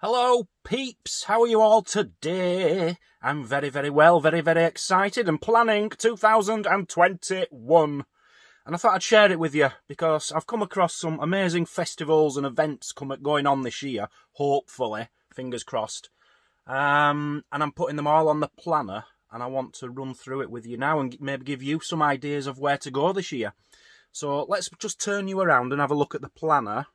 Hello, peeps. How are you all today? I'm very, very well, very, very excited and planning 2021. And I thought I'd share it with you because I've come across some amazing festivals and events coming going on this year, hopefully, fingers crossed. Um, and I'm putting them all on the planner and I want to run through it with you now and maybe give you some ideas of where to go this year. So let's just turn you around and have a look at the planner.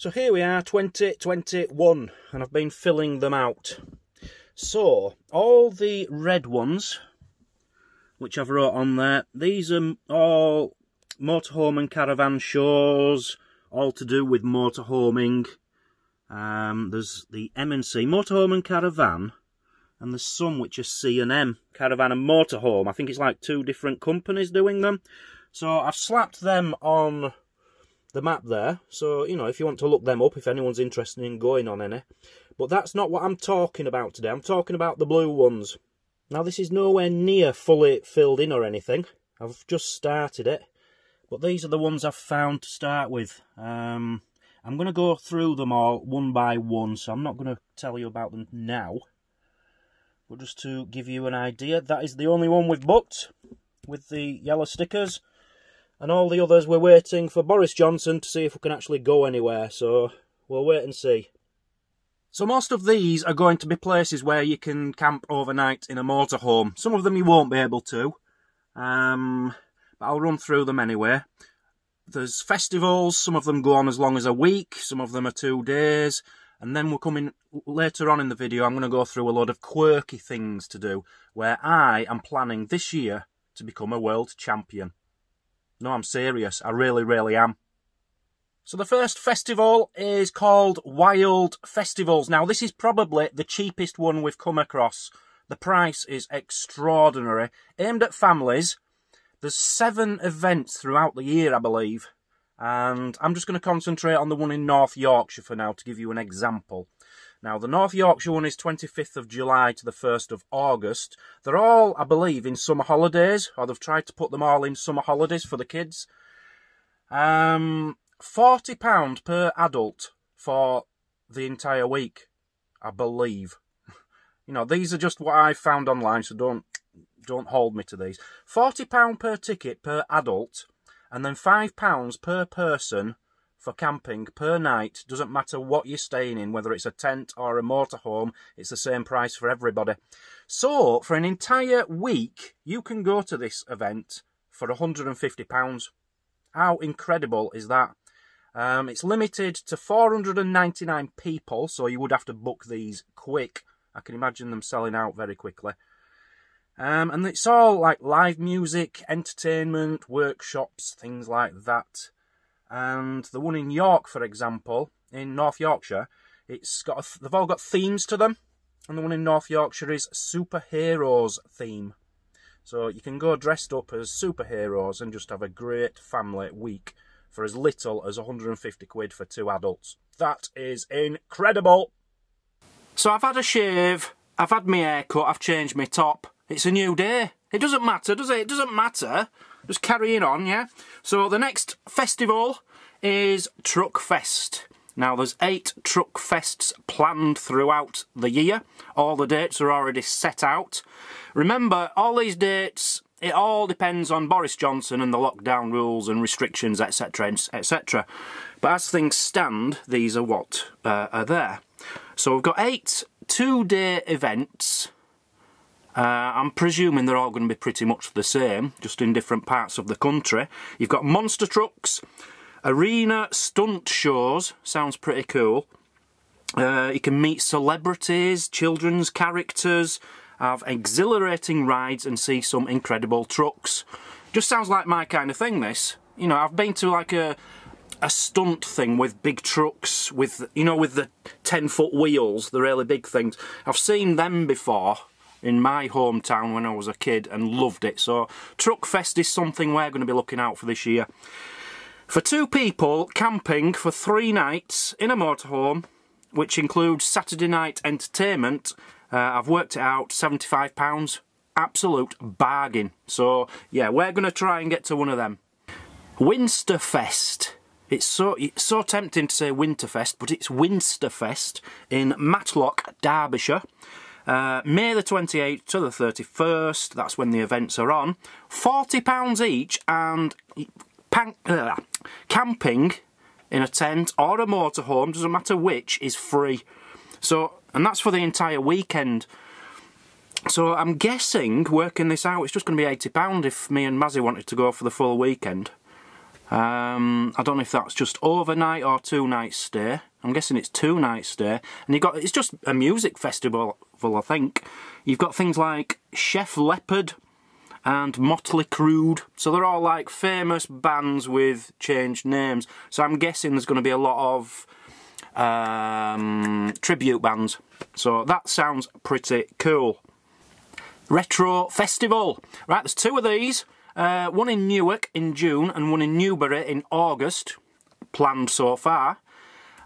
So here we are, 2021, and I've been filling them out. So, all the red ones, which I've wrote on there, these are all motorhome and caravan shows, all to do with motorhoming. Um, there's the M&C, motorhome and caravan, and there's some which are C&M, caravan and motorhome. I think it's like two different companies doing them. So I've slapped them on the map there. So, you know, if you want to look them up, if anyone's interested in going on any. But that's not what I'm talking about today. I'm talking about the blue ones. Now, this is nowhere near fully filled in or anything. I've just started it. But these are the ones I've found to start with. Um, I'm going to go through them all one by one, so I'm not going to tell you about them now. But just to give you an idea, that is the only one we've booked with the yellow stickers. And all the others, we're waiting for Boris Johnson to see if we can actually go anywhere, so we'll wait and see. So most of these are going to be places where you can camp overnight in a motorhome. Some of them you won't be able to, um, but I'll run through them anyway. There's festivals, some of them go on as long as a week, some of them are two days, and then we're coming later on in the video, I'm going to go through a lot of quirky things to do, where I am planning this year to become a world champion. No, I'm serious, I really, really am. So the first festival is called Wild Festivals. Now, this is probably the cheapest one we've come across. The price is extraordinary. Aimed at families, there's seven events throughout the year, I believe. And I'm just going to concentrate on the one in North Yorkshire for now to give you an example. Now, the North Yorkshire one is 25th of July to the 1st of August. They're all, I believe, in summer holidays, or they've tried to put them all in summer holidays for the kids. Um, £40 per adult for the entire week, I believe. You know, these are just what I found online, so don't don't hold me to these. £40 per ticket per adult and then £5 per person for camping per night. Doesn't matter what you're staying in, whether it's a tent or a motorhome, it's the same price for everybody. So, for an entire week, you can go to this event for £150. How incredible is that? Um, it's limited to 499 people, so you would have to book these quick. I can imagine them selling out very quickly. Um, and it's all like live music, entertainment, workshops, things like that. And the one in York, for example, in North Yorkshire, it's got a, they've all got themes to them. And the one in North Yorkshire is superheroes theme. So you can go dressed up as superheroes and just have a great family week for as little as 150 quid for two adults. That is incredible. So I've had a shave, I've had my hair cut, I've changed my top. It's a new day. It doesn't matter, does it? It doesn't matter. Just carrying on, yeah? So the next festival is Truck Fest. Now there's eight Truck Fests planned throughout the year. All the dates are already set out. Remember, all these dates, it all depends on Boris Johnson and the lockdown rules and restrictions, etc, etc. But as things stand, these are what uh, are there. So we've got eight two-day events uh, I'm presuming they're all going to be pretty much the same, just in different parts of the country. You've got monster trucks, arena stunt shows, sounds pretty cool. Uh, you can meet celebrities, children's characters, have exhilarating rides and see some incredible trucks. Just sounds like my kind of thing, this. You know, I've been to like a a stunt thing with big trucks with you know with the 10 foot wheels the really big things I've seen them before in my hometown when I was a kid and loved it. So Truck Fest is something we're going to be looking out for this year. For two people, camping for three nights in a motorhome, which includes Saturday night entertainment, uh, I've worked it out, £75. Absolute bargain. So, yeah, we're going to try and get to one of them. Winsterfest. It's so it's so tempting to say Winterfest, but it's Winsterfest in Matlock, Derbyshire. Uh, May the 28th to the 31st, that's when the events are on. £40 each and uh, camping in a tent or a motorhome, doesn't matter which, is free. So, and that's for the entire weekend. So I'm guessing, working this out, it's just going to be £80 if me and Mazzy wanted to go for the full weekend. Um, I don't know if that's just overnight or two nights stay. I'm guessing it's two nights stay. And you got it's just a music festival, I think. You've got things like Chef Leopard and Motley Crude. So they're all like famous bands with changed names. So I'm guessing there's going to be a lot of um, tribute bands. So that sounds pretty cool. Retro Festival. Right, there's two of these. Uh, one in Newark in June and one in Newbury in August, planned so far.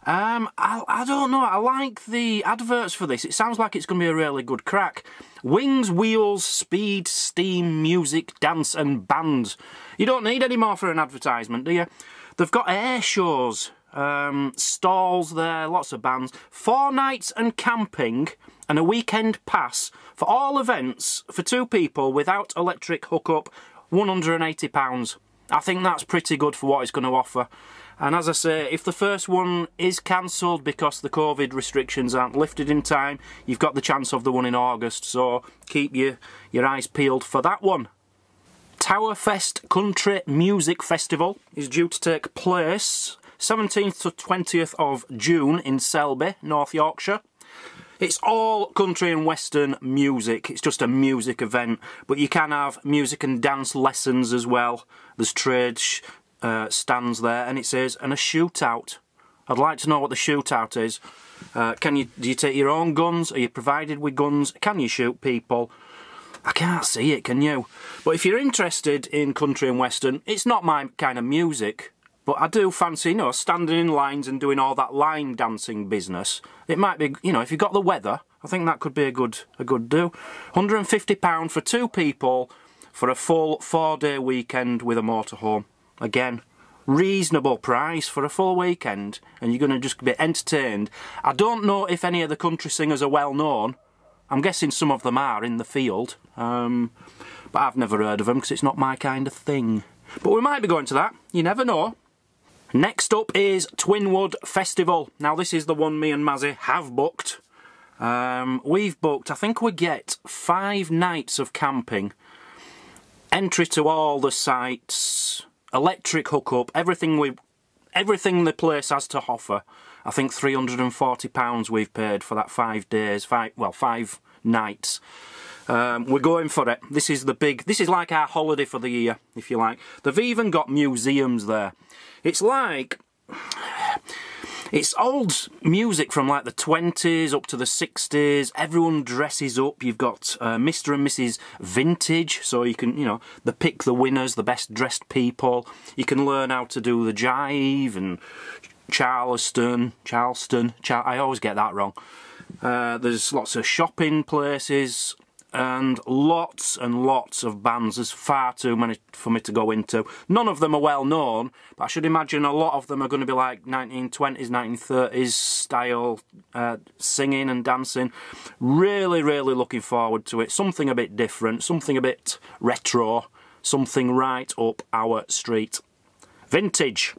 Um, I, I don't know, I like the adverts for this. It sounds like it's going to be a really good crack. Wings, wheels, speed, steam, music, dance and bands. You don't need any more for an advertisement, do you? They've got air shows, um, stalls there, lots of bands. Four nights and camping and a weekend pass for all events for two people without electric hookup £180. I think that's pretty good for what it's going to offer. And as I say, if the first one is cancelled because the COVID restrictions aren't lifted in time, you've got the chance of the one in August, so keep your, your eyes peeled for that one. Towerfest Country Music Festival is due to take place 17th to 20th of June in Selby, North Yorkshire. It's all country and western music. It's just a music event. But you can have music and dance lessons as well. There's trade uh, stands there and it says, and a shootout. I'd like to know what the shootout is. Uh, can you do you take your own guns? Are you provided with guns? Can you shoot people? I can't see it, can you? But if you're interested in country and western, it's not my kind of music. But I do fancy, you know, standing in lines and doing all that line dancing business. It might be, you know, if you've got the weather, I think that could be a good a good do. £150 for two people for a full four-day weekend with a motorhome. Again, reasonable price for a full weekend and you're going to just be entertained. I don't know if any of the country singers are well known. I'm guessing some of them are in the field. Um, but I've never heard of them because it's not my kind of thing. But we might be going to that. You never know. Next up is Twinwood Festival. Now this is the one me and Mazzy have booked. Um, we've booked, I think we get five nights of camping. Entry to all the sites, electric hookup, everything we, everything the place has to offer. I think £340 we've paid for that five days, five, well, five nights. Um, we're going for it. This is the big, this is like our holiday for the year, if you like. They've even got museums there. It's like, it's old music from like the 20s up to the 60s. Everyone dresses up. You've got uh, Mr. and Mrs. Vintage, so you can, you know, the pick the winners, the best dressed people. You can learn how to do the jive and Charleston, Charleston. Char I always get that wrong. Uh, there's lots of shopping places, and lots and lots of bands. There's far too many for me to go into. None of them are well known, but I should imagine a lot of them are going to be like 1920s, 1930s style uh, singing and dancing. Really, really looking forward to it. Something a bit different, something a bit retro, something right up our street. Vintage.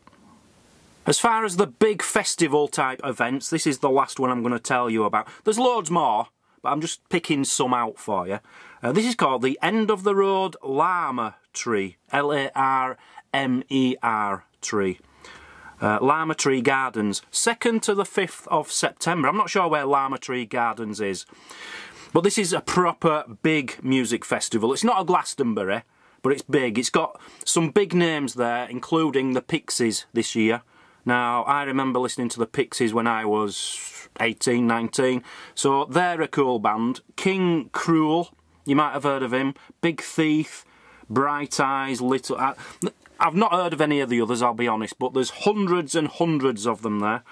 As far as the big festival type events, this is the last one I'm going to tell you about. There's loads more, but I'm just picking some out for you. Uh, this is called the End of the Road Larmer Tree. L-A-R-M-E-R tree. Uh, Larmer Tree Gardens. 2nd to the 5th of September. I'm not sure where Larmer Tree Gardens is. But this is a proper big music festival. It's not a Glastonbury, but it's big. It's got some big names there, including the Pixies this year. Now, I remember listening to the Pixies when I was 18, 19, so they're a cool band. King Krule, you might have heard of him. Big Thief, Bright Eyes, Little... I, I've not heard of any of the others, I'll be honest, but there's hundreds and hundreds of them there.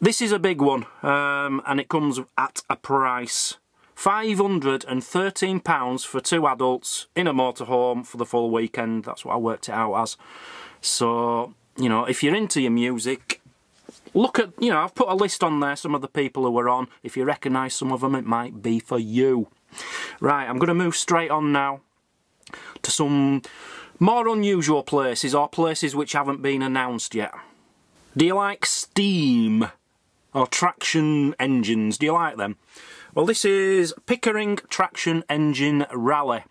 This is a big one, um, and it comes at a price. £513 for two adults in a motorhome for the full weekend. That's what I worked it out as. So you know, if you're into your music, look at, you know, I've put a list on there, some of the people who were on. If you recognise some of them, it might be for you. Right, I'm going to move straight on now to some more unusual places or places which haven't been announced yet. Do you like steam or traction engines? Do you like them? Well, this is Pickering Traction Engine Rally.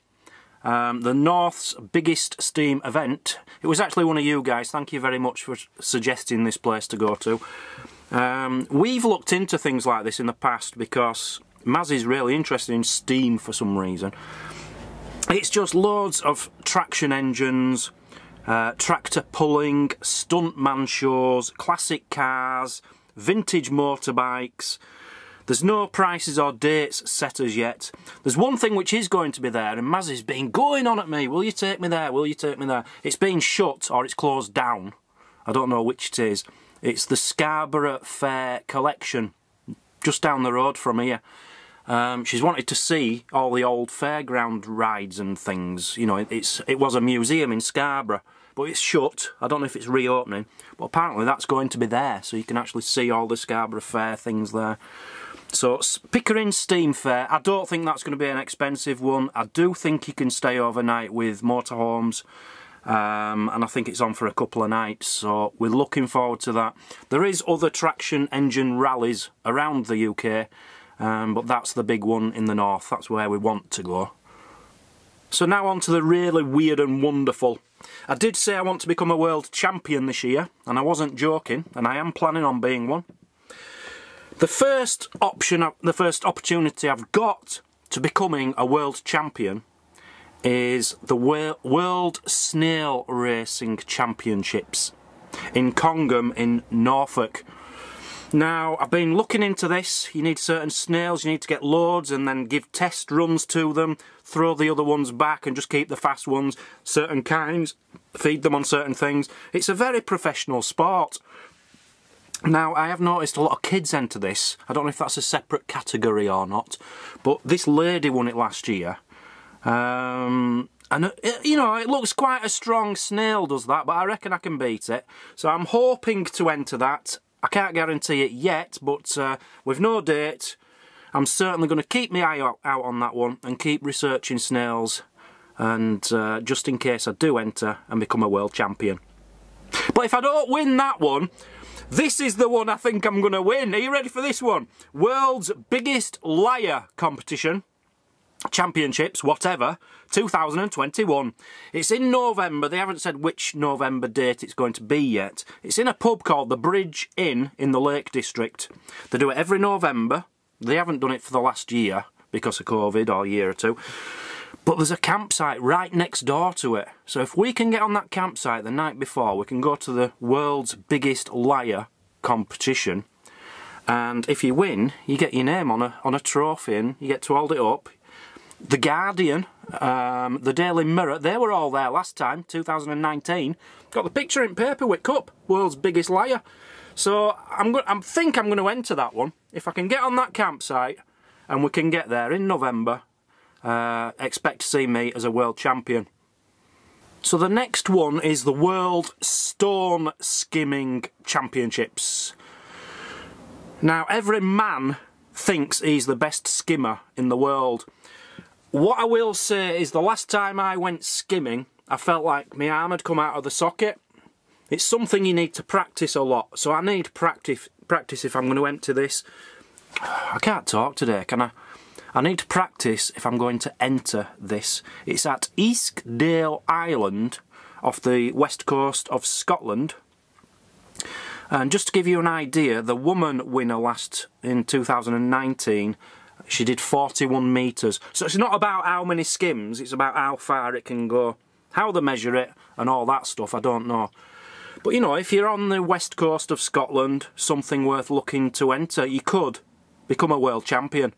Um, the North's biggest steam event. It was actually one of you guys. Thank you very much for suggesting this place to go to. Um, we've looked into things like this in the past because Maz is really interested in steam for some reason. It's just loads of traction engines, uh, tractor pulling, stuntman shows, classic cars, vintage motorbikes, there's no prices or dates set as yet. There's one thing which is going to be there, and Mazzy's been going on at me. Will you take me there? Will you take me there? It's been shut or it's closed down. I don't know which it is. It's the Scarborough Fair Collection, just down the road from here. Um, she's wanted to see all the old fairground rides and things. You know, it's it was a museum in Scarborough, but it's shut. I don't know if it's reopening, but apparently that's going to be there, so you can actually see all the Scarborough Fair things there. So Pickering Steam Fair, I don't think that's going to be an expensive one. I do think you can stay overnight with motorhomes. Um, and I think it's on for a couple of nights, so we're looking forward to that. There is other traction engine rallies around the UK, um, but that's the big one in the north. That's where we want to go. So now on to the really weird and wonderful. I did say I want to become a world champion this year, and I wasn't joking, and I am planning on being one. The first option, the first opportunity I've got to becoming a world champion is the World Snail Racing Championships in Congham in Norfolk. Now, I've been looking into this. You need certain snails, you need to get loads and then give test runs to them, throw the other ones back and just keep the fast ones, certain kinds, feed them on certain things. It's a very professional sport. Now, I have noticed a lot of kids enter this. I don't know if that's a separate category or not, but this lady won it last year. Um, and, it, uh, you know, it looks quite a strong snail, does that, but I reckon I can beat it. So I'm hoping to enter that. I can't guarantee it yet, but uh, with no date, I'm certainly going to keep my eye out, out, on that one and keep researching snails, and uh, just in case I do enter and become a world champion. But if I don't win that one, this is the one I think I'm going to win. Are you ready for this one? World's biggest Liar competition. Championships, whatever, 2021. It's in November. They haven't said which November date it's going to be yet. It's in a pub called the Bridge Inn in the Lake District. They do it every November. They haven't done it for the last year because of COVID or a year or two. But there's a campsite right next door to it. So if we can get on that campsite the night before, we can go to the world's biggest liar competition. And if you win, you get your name on a on a trophy and you get to hold it up. The Guardian, um, the Daily Mirror, they were all there last time, 2019. Got the picture in Paperwick Cup, world's biggest liar. So I'm I think I'm going to enter that one. If I can get on that campsite and we can get there in November, uh, expect to see me as a world champion. So the next one is the World Stone Skimming Championships. Now every man thinks he's the best skimmer in the world. What I will say is the last time I went skimming I felt like my arm had come out of the socket. It's something you need to practice a lot so I need practice, practice if I'm going to empty this. I can't talk today can I? I need to practice if I'm going to enter this. It's at Eskdale Island off the west coast of Scotland. And just to give you an idea, the woman winner last in 2019, she did 41 metres. So it's not about how many skims, it's about how far it can go. How they measure it and all that stuff, I don't know. But you know, if you're on the west coast of Scotland, something worth looking to enter, you could become a world champion.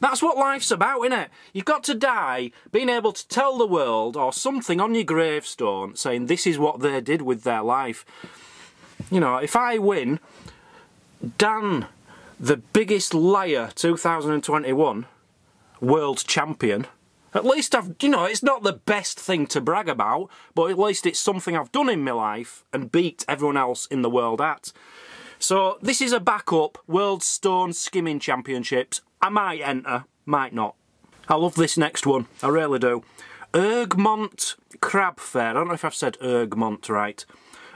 That's what life's about, innit? You've got to die being able to tell the world or something on your gravestone saying this is what they did with their life. You know, if I win, Dan, the biggest liar 2021, world champion, At least I've, you know, it's not the best thing to brag about, but at least it's something I've done in my life and beat everyone else in the world at. So this is a backup World Stone Skimming Championships. I might enter, might not. I love this next one, I really do. Ergmont Crab Fair. I don't know if I've said Ergmont right.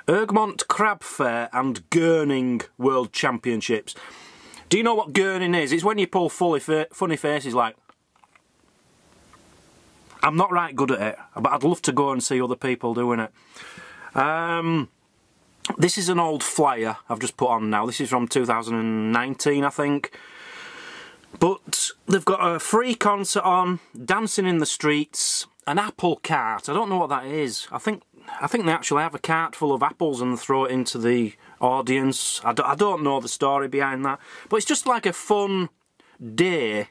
Ergmont Crab Fair and Gurning World Championships. Do you know what gurning is? It's when you pull fa funny faces like... I'm not right good at it, but I'd love to go and see other people doing it. Um, this is an old flyer I've just put on now. This is from 2019, I think. But they've got a free concert on, dancing in the streets, an apple cart. I don't know what that is. I think I think they actually have a cart full of apples and throw it into the audience. I don't, I don't know the story behind that. But it's just like a fun day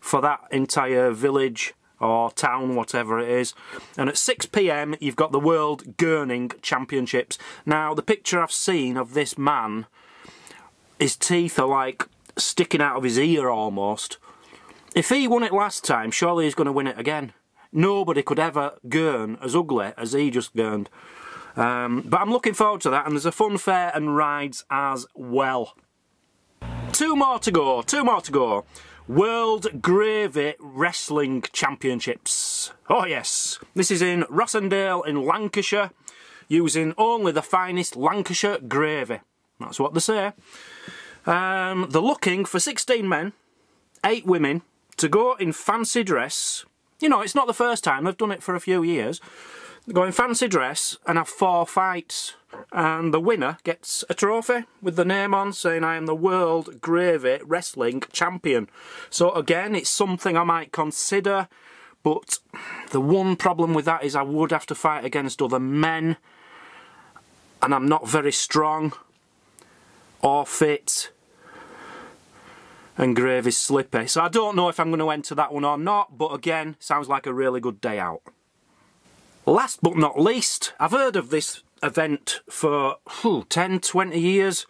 for that entire village or town, whatever it is. And at 6pm, you've got the World Gurning Championships. Now, the picture I've seen of this man, his teeth are like sticking out of his ear almost. If he won it last time, surely he's going to win it again. Nobody could ever gurn as ugly as he just gurned. Um, but I'm looking forward to that, and there's a fun fair and rides as well. Two more to go, two more to go. World Gravy Wrestling Championships. Oh yes, this is in Rossendale in Lancashire, using only the finest Lancashire gravy. That's what they say. Um, they're looking for 16 men, 8 women, to go in fancy dress. You know, it's not the first time, they've done it for a few years. Go in fancy dress and have four fights and the winner gets a trophy with the name on saying I am the World Gravy Wrestling Champion. So again, it's something I might consider, but the one problem with that is I would have to fight against other men, and I'm not very strong or fit, and Gravy's slippy. So I don't know if I'm going to enter that one or not, but again, sounds like a really good day out. Last but not least, I've heard of this event for whew, 10, 20 years.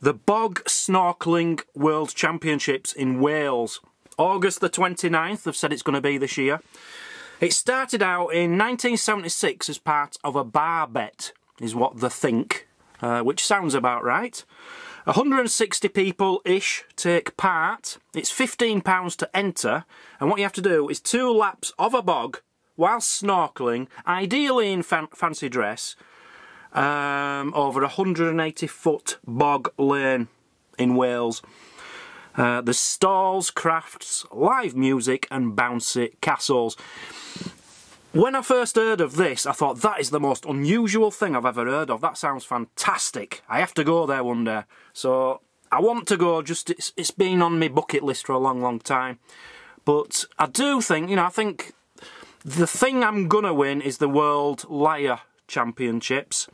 The Bog Snorkeling World Championships in Wales. August the 29th, they've said it's going to be this year. It started out in 1976 as part of a bar bet, is what they think, uh, which sounds about right. 160 people-ish take part. It's £15 to enter, and what you have to do is two laps of a bog while snorkeling, ideally in fan fancy dress, um, over a 180 foot bog lane in Wales. Uh, the stalls, crafts, live music and bouncy castles. When I first heard of this, I thought that is the most unusual thing I've ever heard of. That sounds fantastic. I have to go there one day. So I want to go, just it's, it's been on my bucket list for a long, long time. But I do think, you know, I think the thing I'm to win is the World Liar Championships.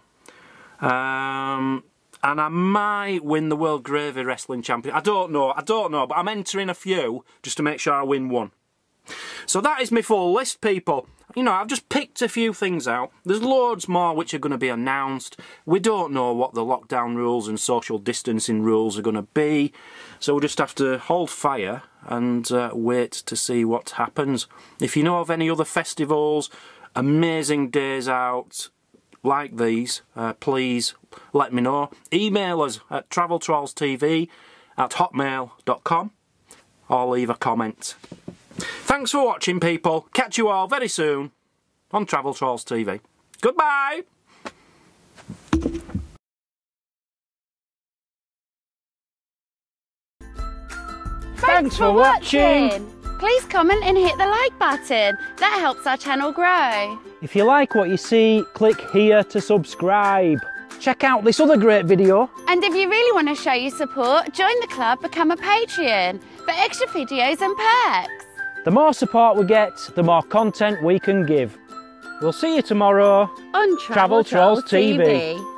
Um, and I might win the World Gravy Wrestling Champion. I don't know, I don't know, but I'm entering a few just to make sure I win one. So that is my full list, people. You know, I've just picked a few things out. There's loads more which are going to be announced. We don't know what the lockdown rules and social distancing rules are going to be. So we'll just have to hold fire and uh, wait to see what happens. If you know of any other festivals, amazing days out, like these, uh, please let me know. Email us at traveltrollstv at hotmail.com or leave a comment. Thanks for watching people. Catch you all very soon on Travel Trolls TV. Goodbye! Thanks for watching. Please comment and hit the like button. That helps our channel grow. If you like what you see, click here to subscribe. Check out this other great video. And if you really want to show your support, join the club, become a Patreon for extra videos and perks. The more support we get, the more content we can give. We'll see you tomorrow on Travel, Travel Trolls, Trolls TV. TV.